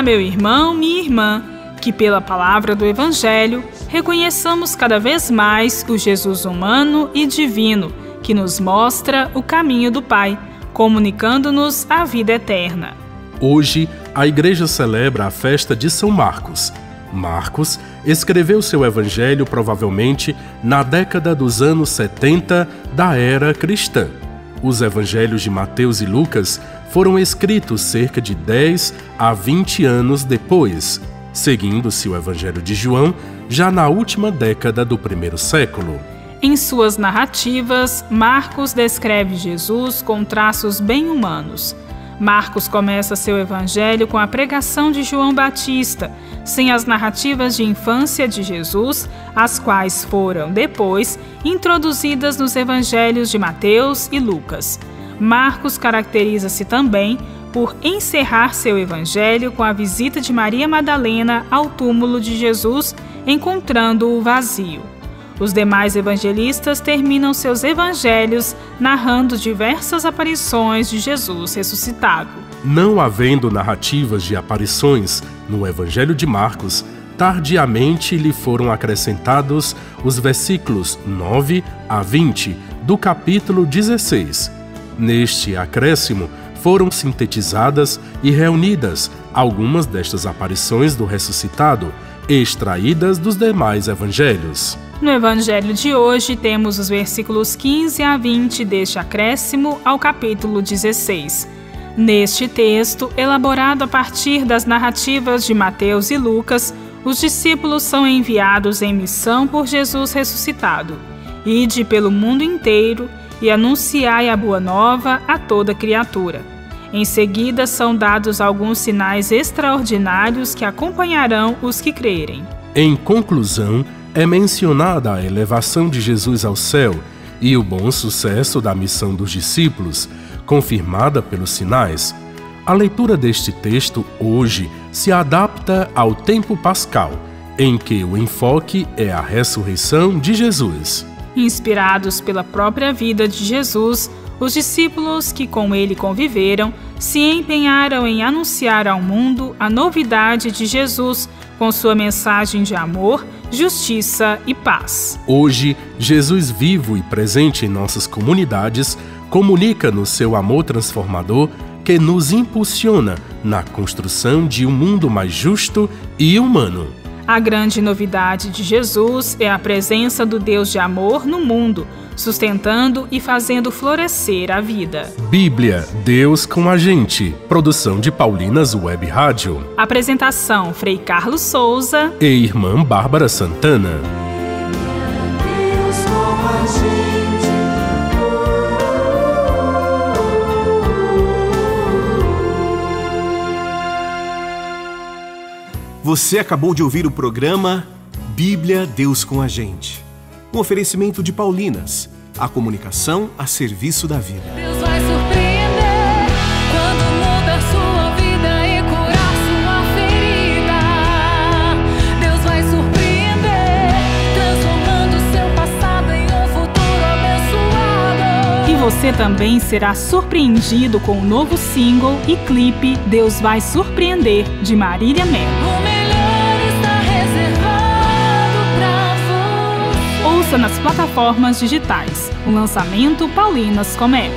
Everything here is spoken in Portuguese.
Olá, meu irmão, minha irmã, que pela palavra do Evangelho reconheçamos cada vez mais o Jesus humano e divino que nos mostra o caminho do Pai, comunicando-nos a vida eterna. Hoje, a igreja celebra a festa de São Marcos. Marcos escreveu seu evangelho provavelmente na década dos anos 70 da era cristã. Os evangelhos de Mateus e Lucas foram escritos cerca de 10 a 20 anos depois, seguindo-se o Evangelho de João já na última década do primeiro século. Em suas narrativas, Marcos descreve Jesus com traços bem humanos. Marcos começa seu evangelho com a pregação de João Batista, sem as narrativas de infância de Jesus, as quais foram, depois, introduzidas nos evangelhos de Mateus e Lucas. Marcos caracteriza-se também por encerrar seu evangelho com a visita de Maria Madalena ao túmulo de Jesus, encontrando-o vazio. Os demais evangelistas terminam seus evangelhos narrando diversas aparições de Jesus ressuscitado. Não havendo narrativas de aparições no Evangelho de Marcos, tardiamente lhe foram acrescentados os versículos 9 a 20 do capítulo 16 Neste acréscimo foram sintetizadas e reunidas algumas destas aparições do ressuscitado, extraídas dos demais evangelhos. No evangelho de hoje, temos os versículos 15 a 20 deste acréscimo ao capítulo 16. Neste texto, elaborado a partir das narrativas de Mateus e Lucas, os discípulos são enviados em missão por Jesus ressuscitado. Ide pelo mundo inteiro e anunciai a boa nova a toda criatura. Em seguida, são dados alguns sinais extraordinários que acompanharão os que crerem. Em conclusão, é mencionada a elevação de Jesus ao céu e o bom sucesso da missão dos discípulos, confirmada pelos sinais. A leitura deste texto hoje se adapta ao tempo pascal, em que o enfoque é a ressurreição de Jesus. Inspirados pela própria vida de Jesus, os discípulos que com ele conviveram se empenharam em anunciar ao mundo a novidade de Jesus com sua mensagem de amor, justiça e paz. Hoje, Jesus vivo e presente em nossas comunidades comunica-nos seu amor transformador que nos impulsiona na construção de um mundo mais justo e humano. A grande novidade de Jesus é a presença do Deus de amor no mundo, sustentando e fazendo florescer a vida. Bíblia, Deus com a gente. Produção de Paulinas Web Rádio. Apresentação: Frei Carlos Souza e irmã Bárbara Santana. Você acabou de ouvir o programa Bíblia Deus com a Gente. Um oferecimento de Paulinas, a comunicação a serviço da vida. Deus vai surpreender quando muda sua vida e curar sua ferida. Deus vai surpreender, transformando seu passado em um futuro abençoado. E você também será surpreendido com o novo single e clipe Deus vai surpreender de Marília Mello. Nas plataformas digitais. O lançamento Paulinas Comep.